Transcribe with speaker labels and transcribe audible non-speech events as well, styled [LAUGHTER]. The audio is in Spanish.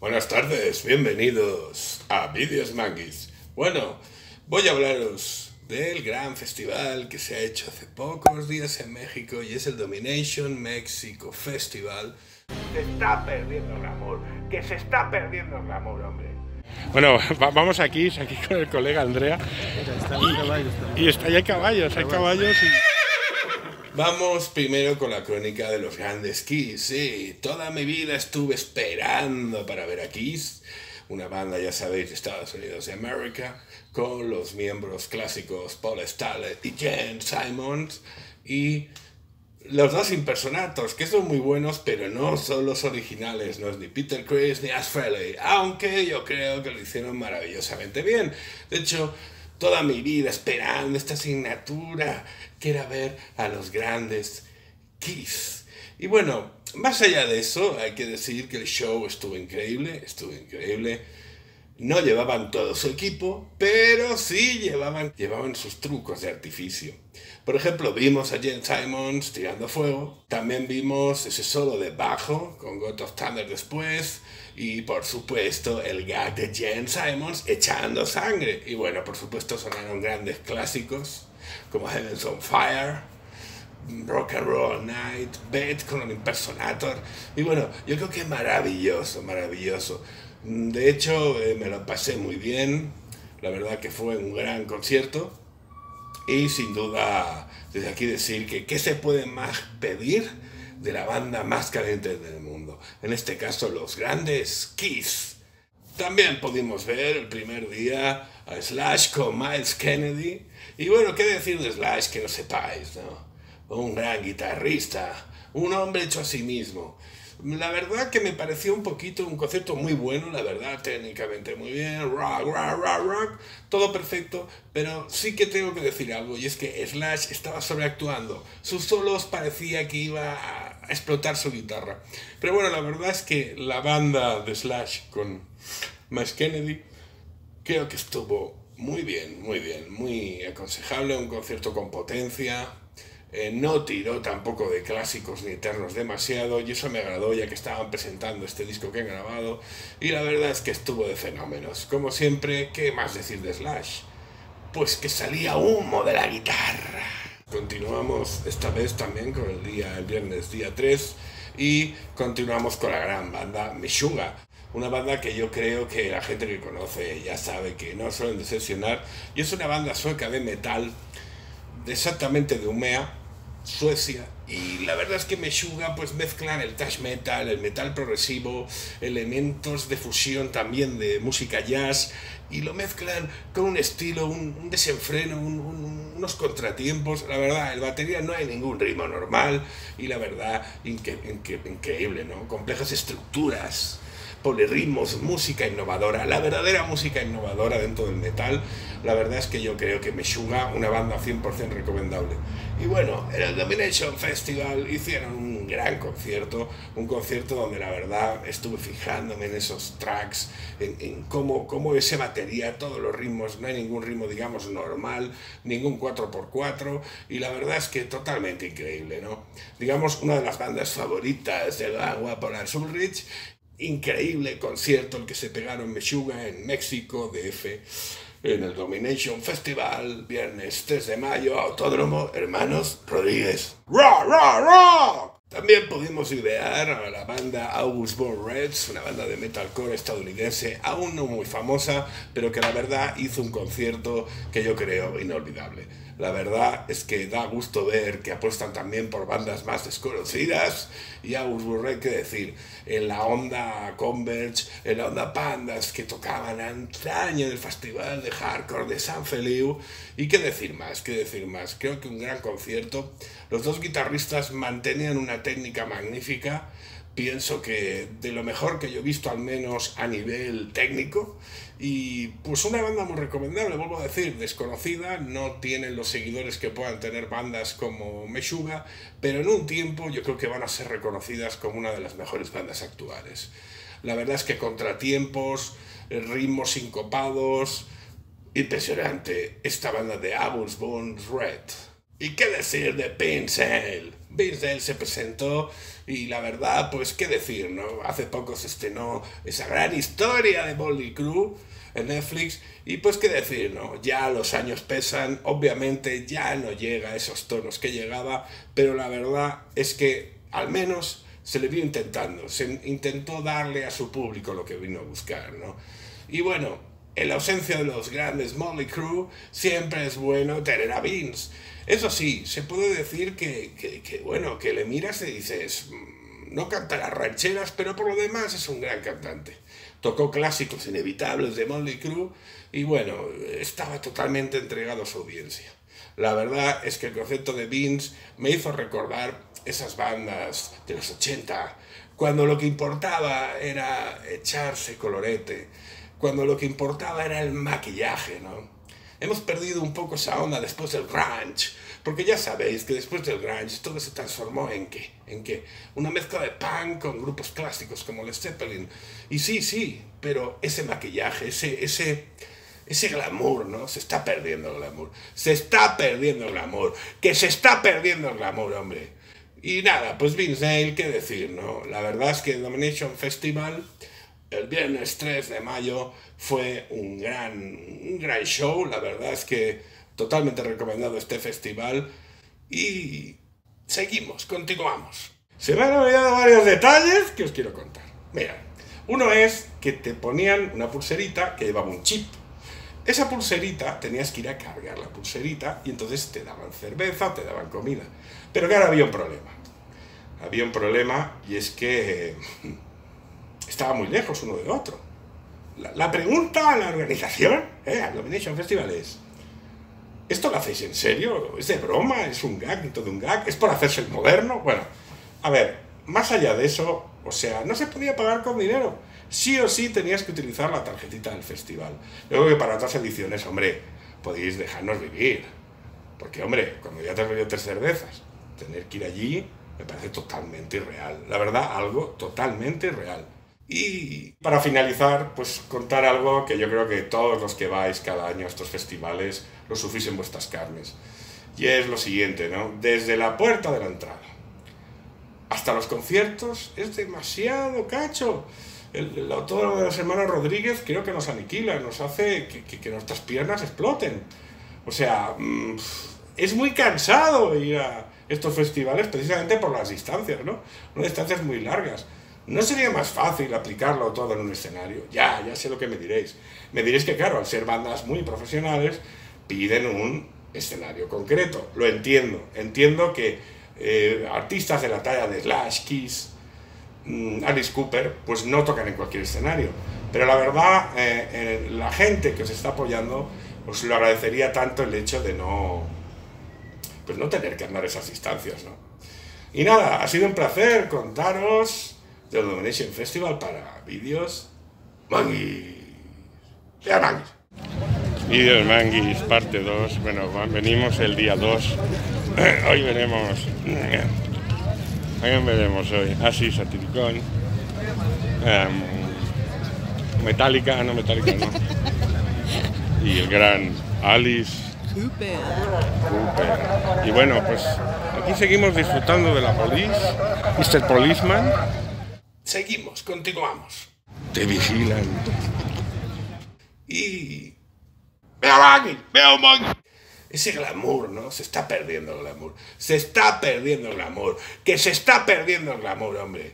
Speaker 1: Buenas tardes, bienvenidos a Videos Manguis. Bueno, voy a hablaros del gran festival que se ha hecho hace pocos días en México y es el Domination Mexico Festival.
Speaker 2: Se está perdiendo el amor, que se está perdiendo el amor, hombre.
Speaker 3: Bueno, va- vamos aquí, aquí con el colega Andrea. Y está, y hay caballos, hay caballos y...
Speaker 1: Vamos primero con la crónica de los grandes Kiss. Sí, toda mi vida estuve esperando para ver a Kiss, una banda, ya sabéis, de Estados Unidos de América, con los miembros clásicos Paul Stanley y Jen Simons, y los dos impersonatos, que son muy buenos, pero no son los originales, no es ni Peter Chris ni Ash Frehley, aunque yo creo que lo hicieron maravillosamente bien. De hecho, toda mi vida esperando esta asignatura, que era ver a los grandes Kiss. Y bueno, más allá de eso, hay que decir que el show estuvo increíble, estuvo increíble. No llevaban todo su equipo, pero sí llevaban, llevaban sus trucos de artificio. Por ejemplo, vimos a Jen Simons tirando fuego. También vimos ese solo de bajo con God of Thunder después. Y por supuesto, el gag de Jen Simons echando sangre. Y bueno, por supuesto, sonaron grandes clásicos como Heaven's on Fire. Rock and Roll Night, Beth con un impersonator. Y bueno, yo creo que maravilloso, maravilloso. De hecho, eh, me lo pasé muy bien. La verdad que fue un gran concierto. Y sin duda, desde aquí decir que qué se puede más pedir de la banda más caliente del mundo. En este caso, los grandes Kiss. También pudimos ver el primer día a Slash con Miles Kennedy. Y bueno, ¿qué decir de Slash que no sepáis, no? Un gran guitarrista, un hombre hecho a sí mismo. La verdad que me pareció un poquito un concepto muy bueno, la verdad, técnicamente muy bien, rock, rock, rock, rock, todo perfecto, pero sí que tengo que decir algo, y es que Slash estaba sobreactuando. Sus solos parecía que iba a explotar su guitarra. Pero bueno, la verdad es que la banda de Slash con Miles Kennedy creo que estuvo muy bien, muy bien, muy aconsejable, un concierto con potencia. Eh, no tiró tampoco de clásicos ni eternos demasiado y eso me agradó ya que estaban presentando este disco que han grabado y la verdad es que estuvo de fenómenos. Como siempre, ¿qué más decir de Slash? Pues que salía humo de la guitarra. Continuamos esta vez también con el día, el viernes día 3 y continuamos con la gran banda Meshuga. Una banda que yo creo que la gente que conoce ya sabe que no suelen decepcionar y es una banda sueca de metal exactamente de Umea, Suecia. Y la verdad es que Meshuga pues mezclan el thrash metal, el metal progresivo, elementos de fusión también de música jazz y lo mezclan con un estilo, un, desenfreno, un- un- unos contratiempos. La verdad, en batería no hay ningún ritmo normal y la verdad, increíble, ¿no? Complejas estructuras polirritmos, música innovadora, la verdadera música innovadora dentro del metal. La verdad es que yo creo que Meshuga, una banda 100% recomendable. Y bueno, en el Domination Festival hicieron un gran concierto, un concierto donde la verdad estuve fijándome en esos tracks, en, cómo, cómo ese batería, todos los ritmos, no hay ningún ritmo, digamos, normal, ningún 4x4, y la verdad es que totalmente increíble, ¿no? Digamos, una de las bandas favoritas del agua Polar Sulrich, increíble concierto el que se pegaron Meshuga en México, DF, en el Domination Festival, viernes 3 de mayo, Autódromo Hermanos Rodríguez. ¡Rock, rock, rock! También pudimos idear a la banda August Born Reds, una banda de metalcore estadounidense, aún no muy famosa, pero que la verdad hizo un concierto que yo creo inolvidable. La verdad es que da gusto ver que apuestan también por bandas más desconocidas y August Born Red, qué decir, en la onda Converge, en la onda Pandas que tocaban antaño en el festival de hardcore de San Feliu. Y qué decir más, qué decir más. Creo que un gran concierto. Los dos guitarristas mantenían una técnica magnífica. Pienso que de lo mejor que yo he visto, al menos a nivel técnico. Y pues una banda muy recomendable, vuelvo a decir, desconocida, no tienen los seguidores que puedan tener bandas como Meshuga, pero en un tiempo yo creo que van a ser reconocidas como una de las mejores bandas actuales. La verdad es que contratiempos, ritmos sincopados, impresionante esta banda de Abus Bones Red. ¿Y qué decir de Pincel? Vince se presentó y la verdad, pues qué decir, ¿no? Hace poco se estrenó esa gran historia de Molly Crew en Netflix y pues qué decir, ¿no? Ya los años pesan, obviamente ya no llega a esos tonos que llegaba, pero la verdad es que al menos se le vio intentando, se intentó darle a su público lo que vino a buscar, ¿no? Y bueno, en la ausencia de los grandes Molly Crew, siempre es bueno tener a Vince. Eso sí, se puede decir que, que, bueno, que le miras y dices, mm, no cantará rancheras, pero por lo demás es un gran cantante. Tocó clásicos inevitables de Molly Crew y bueno, estaba totalmente entregado a su audiencia. La verdad es que el concepto de Vince me hizo recordar esas bandas de los 80, cuando lo que importaba era echarse colorete, cuando lo que importaba era el maquillaje, ¿no? Hemos perdido un poco esa onda después del grunge, porque ya sabéis que después del grunge todo se transformó en qué, en qué, una mezcla de punk con grupos clásicos como Led Zeppelin. Y sí, sí, pero ese maquillaje, ese, ese, ese glamour, ¿no? Se está perdiendo el glamour. Se está perdiendo el glamour. Que se está perdiendo el glamour, hombre. Y nada, pues Vince Neil, qué decir, ¿no? La verdad es que el Domination Festival el viernes 3 de mayo fue un gran, un gran show, la verdad es que totalmente recomendado este festival y seguimos, continuamos. Se me han olvidado varios detalles que os quiero contar. Mira, uno es que te ponían una pulserita que llevaba un chip. Esa pulserita tenías que ir a cargar la pulserita y entonces te daban cerveza te daban comida. Pero claro, había un problema. Había un problema y es que estaba muy lejos uno del otro. La, pregunta a la organización, eh, al Domination Festival es, ¿esto lo hacéis en serio? ¿Es de broma? ¿Es un gag? ¿Y todo un gag? ¿Es por hacerse el moderno? Bueno, a ver, más allá de eso, o sea, no se podía pagar con dinero. Sí o sí tenías que utilizar la tarjetita del festival. Luego que para otras ediciones, hombre, podéis dejarnos vivir. Porque, hombre, cuando ya te has bebido tres cervezas, tener que ir allí me parece totalmente irreal. La verdad, algo totalmente irreal. Y para finalizar, pues contar algo que yo creo que todos los que vais cada año a estos festivales lo sufrís en vuestras carnes. Y es lo siguiente, ¿no? Desde la puerta de la entrada hasta los conciertos es demasiado cacho. El, autor de la semana Rodríguez creo que nos aniquila, nos hace que, nuestras piernas exploten. O sea, mm, es muy cansado ir a estos festivales precisamente por las distancias, ¿no? Unas distancias muy largas. ¿No sería más fácil aplicarlo todo en un escenario? Ya, ya sé lo que me diréis. Me diréis que, claro, al ser bandas muy profesionales, piden un escenario concreto. Lo entiendo. Entiendo que eh, artistas de la talla de Slash, Kiss, mm, Alice Cooper, pues no tocan en cualquier escenario. Pero la verdad, eh, eh, la gente que os está apoyando, os lo agradecería tanto el hecho de no, pues no tener que andar esas distancias, ¿no? Y nada, ha sido un placer contaros del Domination Festival para vídeos Manguis. Ya Manguis.
Speaker 3: Vídeos Manguis, parte 2. Bueno, venimos el día 2. [CLEARS THROAT] [CLEARS THROAT] Hoy veremos. Hoy veremos hoy. Así, ah, Satiricón. Um, metálica, no Metálica, no. [LAUGHS] Y el gran Alice. Cooper. Cooper. Y bueno, pues aquí seguimos disfrutando de la police. Mr. Policeman.
Speaker 1: Seguimos, continuamos.
Speaker 3: Te vigilan.
Speaker 1: Y... ¡Veo a ¡Veo a Ese glamour, ¿no? Se está perdiendo el glamour. Se está perdiendo el glamour. Que se está perdiendo el glamour, hombre.